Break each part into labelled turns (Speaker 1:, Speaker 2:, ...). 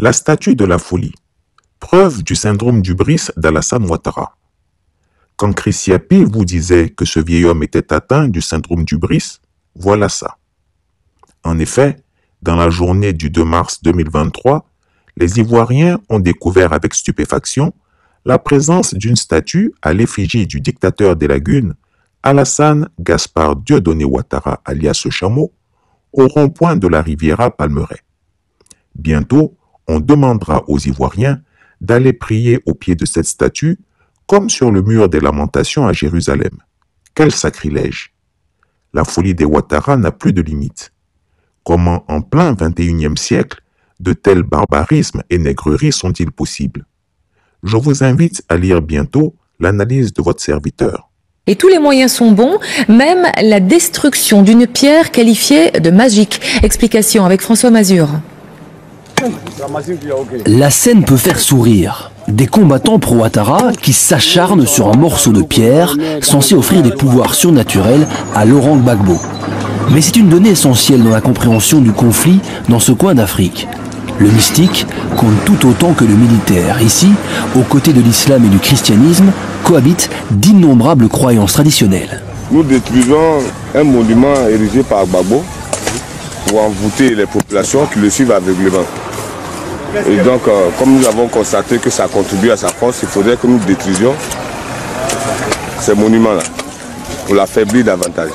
Speaker 1: La statue de la folie. Preuve du syndrome du bris d'Alassane Ouattara. Quand Chris Yapi vous disait que ce vieil homme était atteint du syndrome du bris, voilà ça. En effet, dans la journée du 2 mars 2023, les Ivoiriens ont découvert avec stupéfaction la présence d'une statue à l'effigie du dictateur des lagunes, Alassane Gaspard Dieudonné Ouattara alias Chameau, au rond-point de la Riviera Palmeraie. Bientôt, on demandera aux Ivoiriens d'aller prier au pied de cette statue, comme sur le mur des lamentations à Jérusalem. Quel sacrilège La folie des Ouattara n'a plus de limite. Comment en plein XXIe siècle de tels barbarismes et nègreries sont-ils possibles? Je vous invite à lire bientôt l'analyse de votre serviteur.
Speaker 2: Et tous les moyens sont bons, même la destruction d'une pierre qualifiée de magique. Explication avec François Mazur.
Speaker 3: La scène peut faire sourire. Des combattants pro-Ouattara qui s'acharnent sur un morceau de pierre censé offrir des pouvoirs surnaturels à Laurent Gbagbo. Mais c'est une donnée essentielle dans la compréhension du conflit dans ce coin d'Afrique. Le mystique compte tout autant que le militaire. Ici, aux côtés de l'islam et du christianisme, cohabitent d'innombrables croyances traditionnelles.
Speaker 4: Nous détruisons un monument érigé par Gbagbo pour envoûter les populations qui le suivent aveuglément. Et donc, euh, comme nous avons constaté que ça contribue à sa force, il faudrait que nous détruisions ces monuments-là pour l'affaiblir davantage.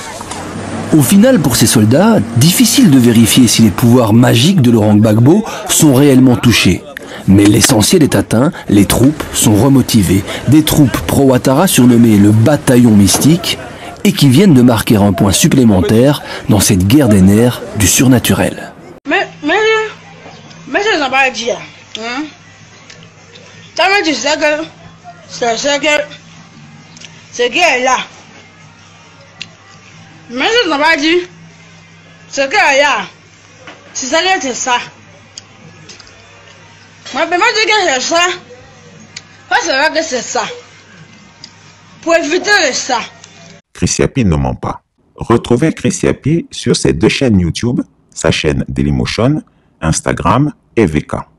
Speaker 3: Au final, pour ces soldats, difficile de vérifier si les pouvoirs magiques de Laurent Gbagbo sont réellement touchés. Mais l'essentiel est atteint, les troupes sont remotivées. Des troupes pro-Ouattara surnommées le bataillon mystique et qui viennent de marquer un point supplémentaire dans cette guerre des nerfs du surnaturel.
Speaker 5: Mais, mais, mais ça n'a pas dit. Ça me dit que c'est que ce qui est là. Mais ça n'a pas est là. Si ça c'est ça. Mais moi, je dis que c'est ça. Moi, c'est vrai que c'est ça. Pour éviter ça.
Speaker 1: Chris Yapi ne ment pas. Retrouvez Chris Yapi sur ses deux chaînes YouTube, sa chaîne Dailymotion, Instagram et VK.